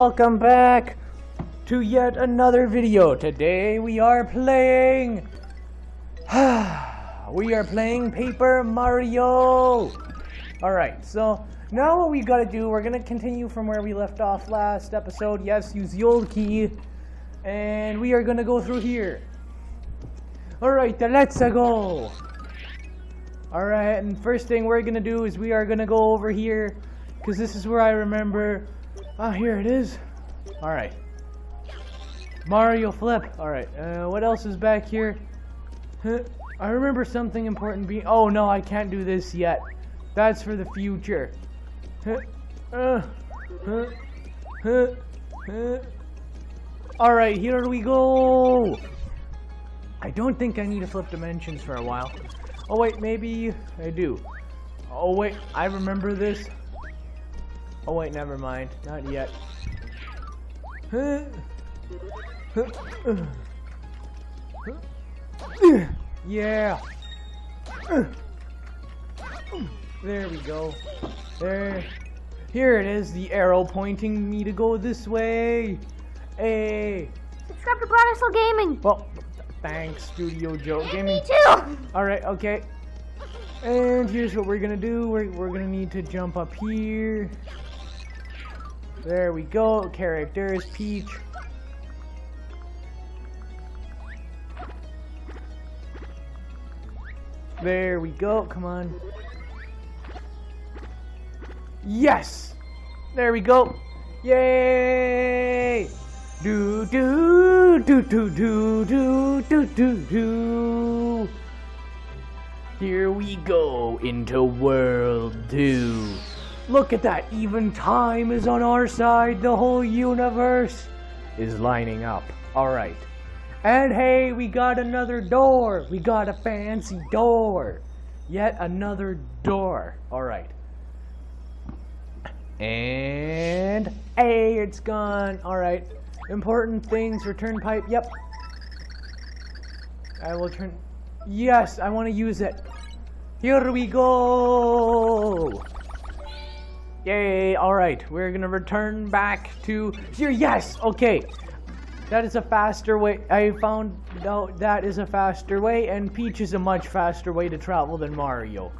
Welcome back to yet another video. Today we are playing. we are playing Paper Mario. Alright, so now what we gotta do, we're gonna continue from where we left off last episode. Yes, use the old key. And we are gonna go through here. Alright, let's go. Alright, and first thing we're gonna do is we are gonna go over here. Because this is where I remember Ah, here it is. Alright. Mario Flip. Alright, uh, what else is back here? I remember something important being- Oh no, I can't do this yet. That's for the future. Uh. Alright, here we go! I don't think I need to flip dimensions for a while. Oh wait, maybe I do. Oh wait, I remember this. Oh wait, never mind. Not yet. Yeah. There we go. There. Here it is, the arrow pointing me to go this way. Hey. Subscribe to Broadaxle Gaming. Well, thanks, Studio Joe And Gaming. me too. Alright, okay. And here's what we're gonna do. We're, we're gonna need to jump up here. There we go. Characters, Peach. There we go. Come on. Yes! There we go. Yay! Do do do do do do do do do. Here we go into World 2. Look at that, even time is on our side. The whole universe is lining up. Alright. And hey, we got another door. We got a fancy door. Yet another door. Alright. And hey, it's gone. Alright. Important things, return pipe. Yep. I will turn. Yes, I want to use it. Here we go. Yay, alright. We're gonna return back to here. Yes, okay. That is a faster way. I found out that is a faster way, and Peach is a much faster way to travel than Mario.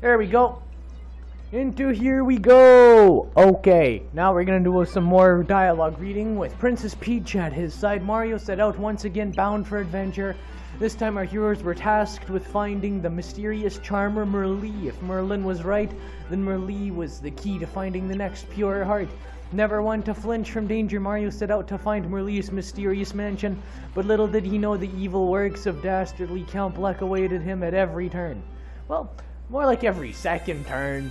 There we go. Into here we go! Okay, now we're gonna do some more dialogue reading with Princess Peach at his side. Mario set out once again bound for adventure. This time our heroes were tasked with finding the mysterious charmer Merlee. If Merlon was right, then Merlee was the key to finding the next pure heart. Never one to flinch from danger, Mario set out to find Merlee's mysterious mansion, but little did he know the evil works of dastardly Count Bleck awaited him at every turn. Well, more like every second turn.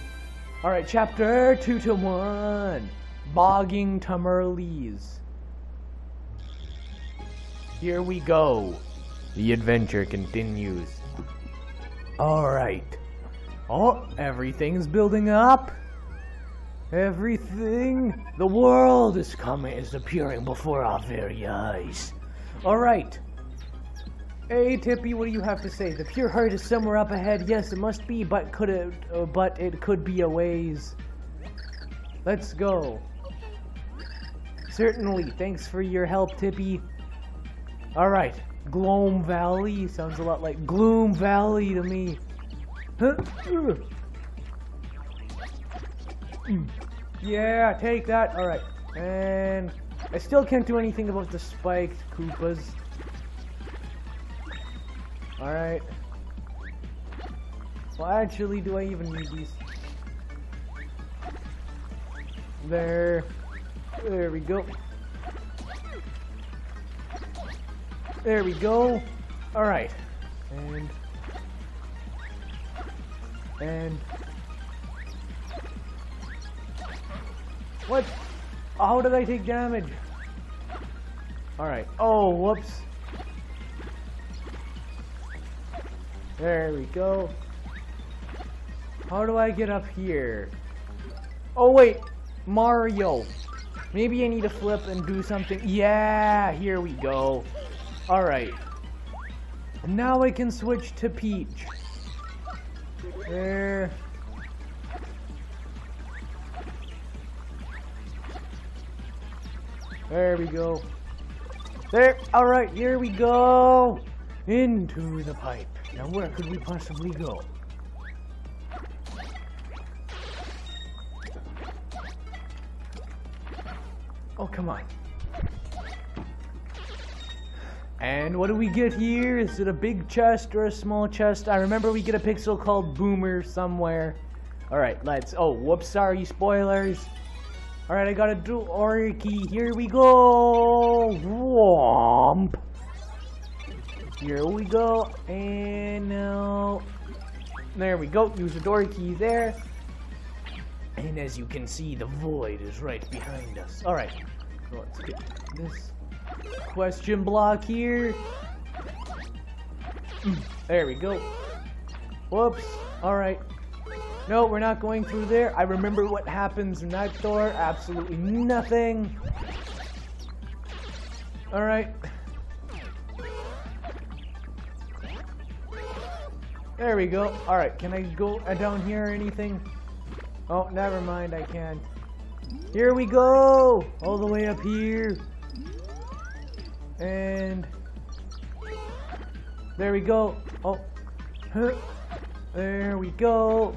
Alright, chapter 2 to 1. Bogging to Merlee's. Here we go. The adventure continues. Alright. Oh, everything's building up. Everything. The world is coming, is appearing before our very eyes. Alright. Hey Tippi, what do you have to say? The pure heart is somewhere up ahead. Yes, it must be, but could it? Uh, but it could be a ways. Let's go. Certainly. Thanks for your help, Tippi. All right. Gloam Valley sounds a lot like Gloom Valley to me. Huh? Yeah, take that. All right. And I still can't do anything about the spiked Koopas. Alright. Well, actually, do I even need these? There. There we go. There we go. Alright. And... And... What? How did I take damage? Alright. Oh, whoops. There we go. How do I get up here? Oh wait, Mario. Maybe I need to flip and do something. Yeah, here we go. Alright. Now I can switch to Peach. There. There we go. There. All right, here we go. Into the pipe. Now, where could we possibly go? Oh, come on. And what do we get here? Is it a big chest or a small chest? I remember we get a pixel called Boomer somewhere. Alright, let's... Oh, whoops, sorry, spoilers. Alright, I got a door key. Here we go. Womp. Here we go. And now... There we go. Use the door key there. And as you can see, the void is right behind us. Alright, let's get this question block here. Mm, there we go. Whoops. Alright. No, we're not going through there. I remember what happens in that door. Absolutely nothing. Alright. There we go. Alright, can I go down here or anything? Oh, never mind, I can't. Here we go! All the way up here. And... There we go. Oh. Huh. There we go.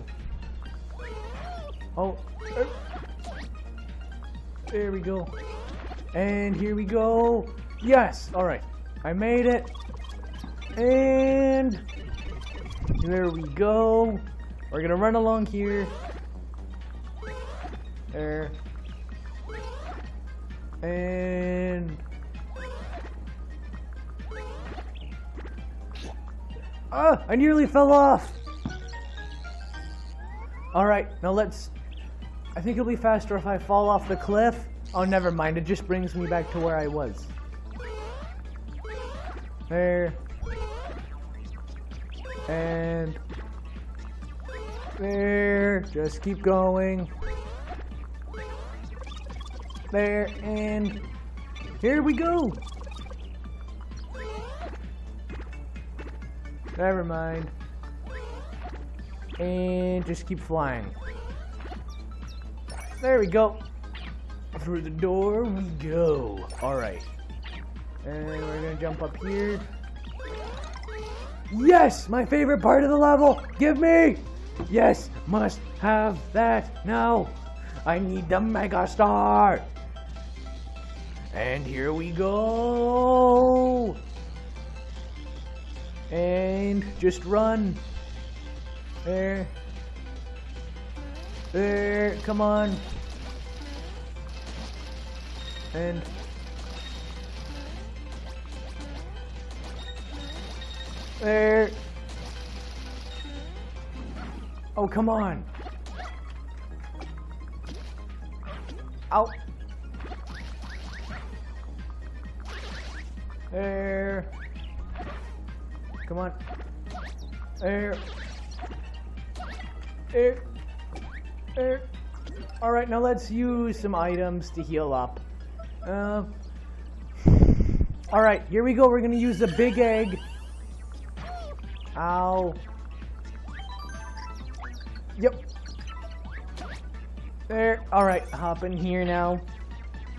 Oh. er. There we go. And here we go. Yes! Alright. I made it. And... There we go. We're gonna run along here. There. And... Ah! I nearly fell off! Alright, now let's... I think it'll be faster if I fall off the cliff. Oh, never mind. It just brings me back to where I was. There. And... There. Just keep going. There. And... Here we go! Never mind. And just keep flying. There we go. Through the door we go. Alright. And we're gonna jump up here. Yes! My favorite part of the level! Give me! Yes! Must have that now! I need the Mega Star! And here we go! And just run. There. There. Come on. And. There. Oh, come on. Out. There. Come on. There. There. There. Alright, now let's use some items to heal up. Uh, Alright, here we go. We're gonna use the big egg. Ow. Yep. There. Alright, hop in here now.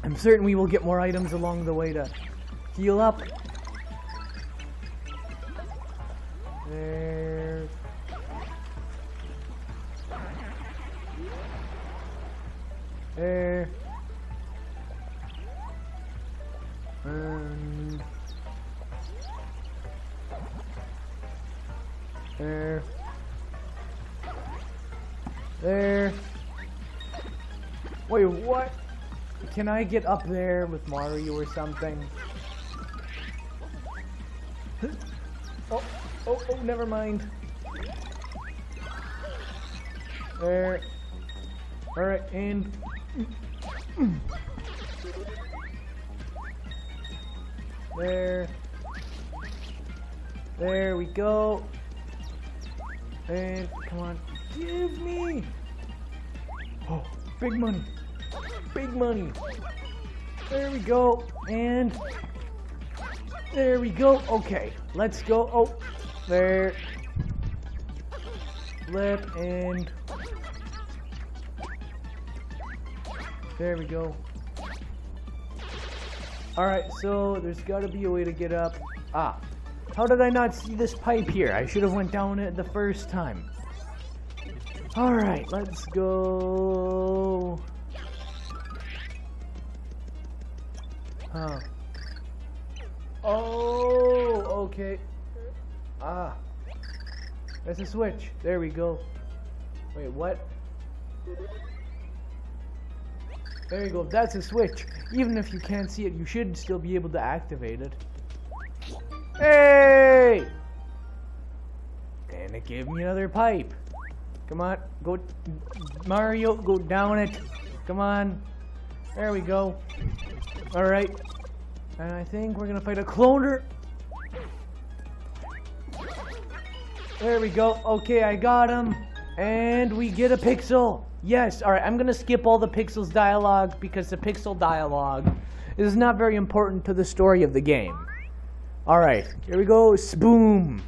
I'm certain we will get more items along the way to heal up. There. There. And there. There. Wait, what? Can I get up there with Mario or something? Oh, oh, oh, never mind. There. Alright, and... There. There we go. And, come on. Give me! Oh, big money. Big money. There we go. And... There we go. Okay, let's go. Oh, there. Flip and... There we go. Alright, so there's gotta be a way to get up. Ah. How did I not see this pipe here? I should have went down it the first time. Alright, let's go. Huh. Oh, okay. Ah. There's a switch. There we go. Wait, what? There you go. That's a switch. Even if you can't see it, you should still be able to activate it. Hey! And it gave me another pipe. Come on, go, Mario, go down it. Come on. There we go. All right. And I think we're gonna fight a cloner. There we go. Okay, I got him. And we get a pixel. Yes. All right, I'm gonna skip all the pixels dialogue because the pixel dialogue is not very important to the story of the game. All right, here we go. Boom.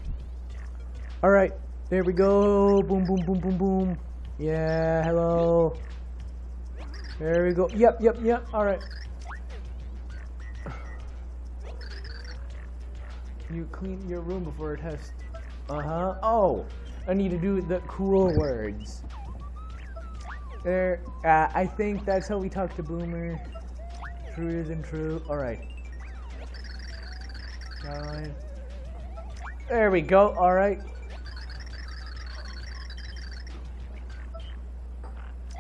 All right, there we go. Boom, boom, boom, boom, boom. Yeah, hello. There we go. Yep, yep, yep. All right. Can you clean your room before it test. Uh-huh. Oh, I need to do the cool words. There, uh, I think that's how we talk to Boomer. True isn't true. All right. There we go. All right.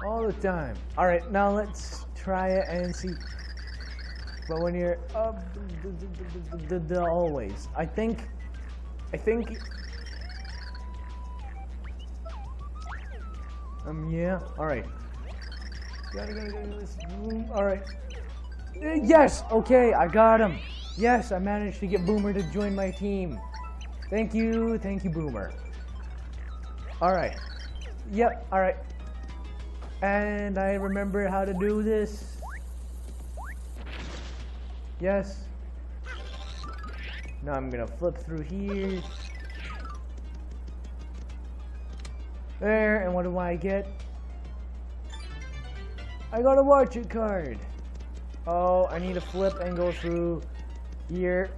All the time. All right. Now let's try it and see. But when you're up, always. I think. I think. Um. Yeah. All right. Gotta, gotta, gotta, this room. All right. Uh, Yes. Okay. I got him. Yes. I managed to get Boomer to join my team. Thank you. Thank you, Boomer. All right. Yep. All right. And I remember how to do this. Yes. Now I'm gonna flip through here. There, and what do I get? I got a watch it card. Oh, I need to flip and go through here.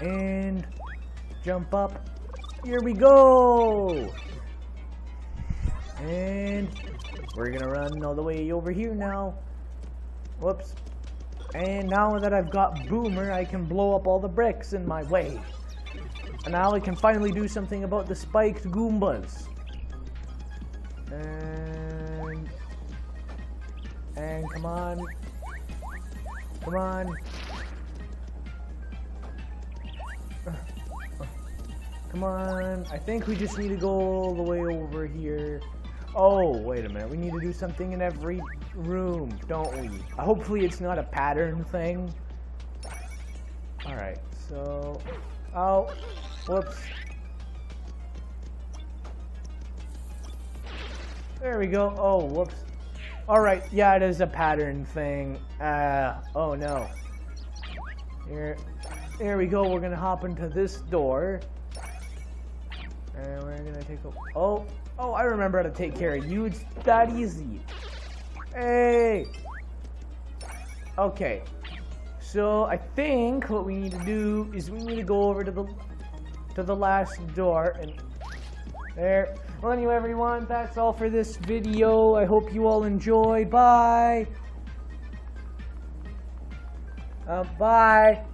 And jump up. Here we go! And we're gonna run all the way over here now. Whoops. And now that I've got Boomer, I can blow up all the bricks in my way. And now I can finally do something about the spiked Goombas. And... And come on. Come on. Come on. I think we just need to go all the way over here. Oh, wait a minute. We need to do something in every room, don't we? Hopefully it's not a pattern thing. Alright, so... Oh, whoops. There we go. Oh, whoops. Alright, yeah, it is a pattern thing. Uh, oh no. Here, here we go. We're gonna hop into this door. And we're gonna take a... Oh, oh, I remember how to take care of you. It's that easy. Hey! Okay. So, I think what we need to do is we need to go over to the to the last door and there. Well, anyway, everyone, that's all for this video. I hope you all enjoyed. Bye. Uh, bye.